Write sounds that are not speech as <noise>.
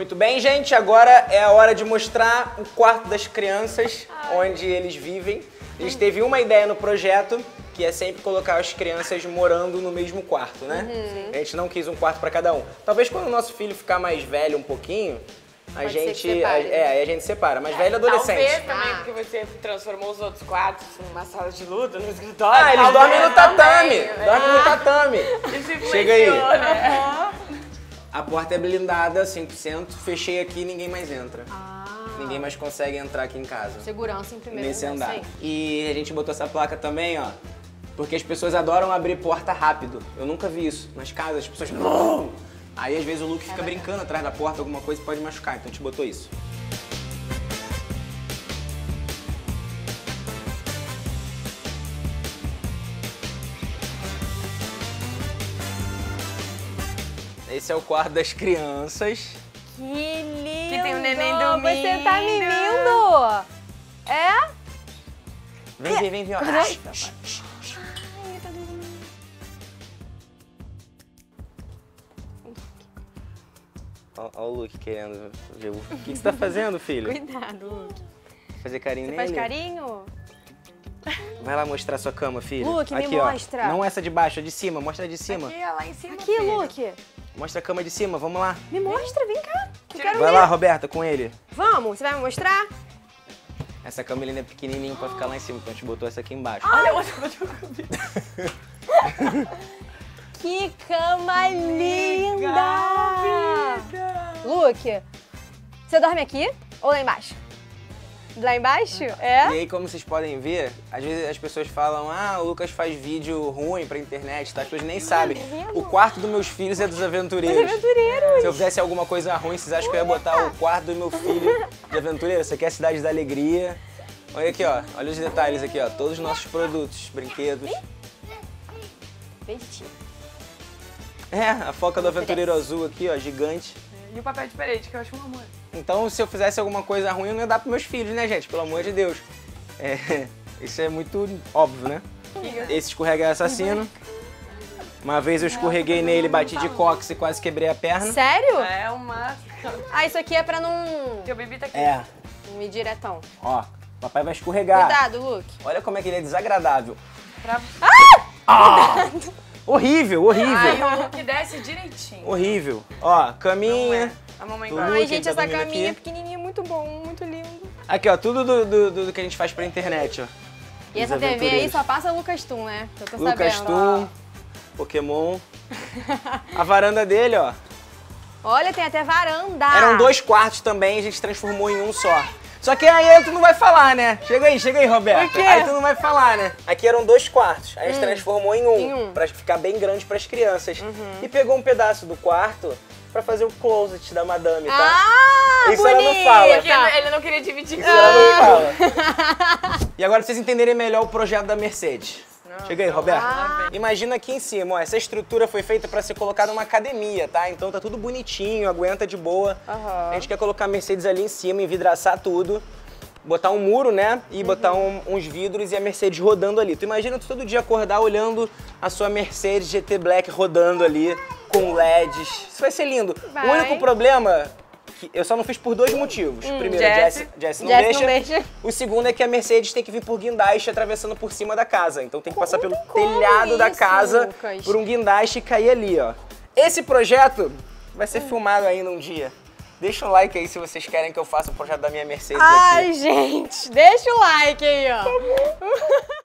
Muito bem, gente, agora é a hora de mostrar o quarto das crianças, onde eles vivem. A gente teve uma ideia no projeto, que é sempre colocar as crianças morando no mesmo quarto, né? Uhum. A gente não quis um quarto pra cada um. Talvez quando o nosso filho ficar mais velho um pouquinho, a Pode ser que gente. separe, a- né? é, aí a gente separa. Mas velho é adolescente. Talvez também, Ah. porque você transformou os outros quartos numa sala de luta, no escritório. Ah, eles Talvez dormem no tatame! também, Dormem no né? tatame! Chega aí. né? A porta é blindada, 100%. Fechei aqui ninguém mais entra. Ah. Ninguém mais consegue entrar aqui em casa. Segurança em primeiro nesse andar. E a gente botou essa placa também, ó. Porque as pessoas adoram abrir porta rápido. Eu nunca vi isso. Nas casas, as pessoas. Aí às vezes o Luke fica brincando atrás da porta, alguma coisa pode machucar. Então a gente botou isso. Esse é o quarto das crianças. Que lindo! Que tem o neném Você tá me dormindo. vindo! É? Vem, vem, vem, vem. ó. Ai, Ó, ó o Luke querendo ver o o que, que você tá fazendo, filho? Cuidado, Luke. Fazer carinho Você nele? faz carinho? Vai lá mostrar sua cama, filho. Luke, me Aqui, ó. mostra. Não essa de baixo, a de cima. Mostra a de cima. Aqui, ó, lá em cima. Aqui, filho. Luke. Mostra a cama de cima, vamos lá. Me mostra, vem cá. Eu quero Vai ver. lá, Roberta, com ele. Vamos, você vai me mostrar? Essa cama ele ainda é pequenininho pra ficar lá em cima, então a gente botou essa aqui embaixo. Olha outra. <laughs> Que cama linda! Luke, você dorme aqui ou lá embaixo? Lá embaixo? E É? aí, como vocês podem ver, às vezes as pessoas falam, ah, o Lucas faz vídeo ruim pra internet, tá? As pessoas nem sabem. O quarto dos meus filhos é dos aventureiros. Aventureiros! Se eu fizesse alguma coisa ruim, vocês acham que eu ia botar o quarto do meu filho de aventureiro? Isso aqui é a Cidade da Alegria. Olha aqui, ó. Olha os detalhes aqui, ó. Todos os nossos produtos, brinquedos. Bestinho. É, a foca do aventureiro azul aqui, ó, gigante. E o papel de parede, que eu acho um amor. Então, se eu fizesse alguma coisa ruim, eu não ia dar pros meus filhos, né, gente? Pelo amor de Deus. É, <laughs> isso é muito óbvio, né? Esse escorrega é assassino. Uma vez eu escorreguei nele, bati de cox e quase quebrei a perna. Sério? É uma... Ah, isso aqui é pra não Teu bebê tá aqui. É, me diretão. ó. Papai vai escorregar. Cuidado, Luke. Olha como é que ele é desagradável. Pra... Horrível, horrível. Ai, o Luke desce direitinho. Horrível. Ó, caminha. é. A mamãe Tudo. gosta. Ai, gente, tá essa caminha aqui? pequenininha é muito bom, muito lindo. Aqui, ó, tudo do, do- do que a gente faz pra internet, ó. E Os essa TV aí só passa Lucas Tum, né? Eu tô Lucas sabendo. Tum, Pokémon. <laughs> A varanda dele, ó. Olha, tem até varanda. Eram dois quartos também, a gente transformou em um só. Só que aí tu não vai falar, né? Chega aí, chega aí, Roberto. Por quê? Hum. Aí tu não vai falar, né? Aqui eram dois quartos, a gente transformou em um, Em um. Uhum. pra ficar bem grande pras crianças. E pegou um pedaço do quarto pra fazer o closet da madame, tá? Ah, Isso ela não fala. Porque ele ele não queria dividir com Isso ela não fala. <laughs> e agora, pra vocês entenderem melhor o projeto da Mercedes. Chega aí, Roberto. Ah. Imagina aqui em cima, ó, essa estrutura foi feita pra ser colocada numa academia, tá? Então tá tudo bonitinho, aguenta de boa. Aham. A gente quer colocar a Mercedes ali em cima, envidraçar tudo, botar um muro, né? E botar um- uns vidros e a Mercedes rodando ali. Tu imagina tu todo dia acordar olhando a sua Mercedes GT Black rodando ali, com LEDs. Isso vai ser lindo. Vai. O único problema que eu só não fiz por dois motivos. Primeiro, a Jesse. Jess, Jess não, Jess deixa. não deixa. O segundo é que a Mercedes tem que vir por guindaste atravessando por cima da casa. Então tem que passar pelo telhado da isso, casa, Lucas? por um guindaste e cair ali, ó. Esse projeto vai ser filmado ainda um dia. Deixa um like aí se vocês querem que eu faça o projeto da minha Mercedes aqui. Ai, gente, deixa o like aí, ó. <laughs>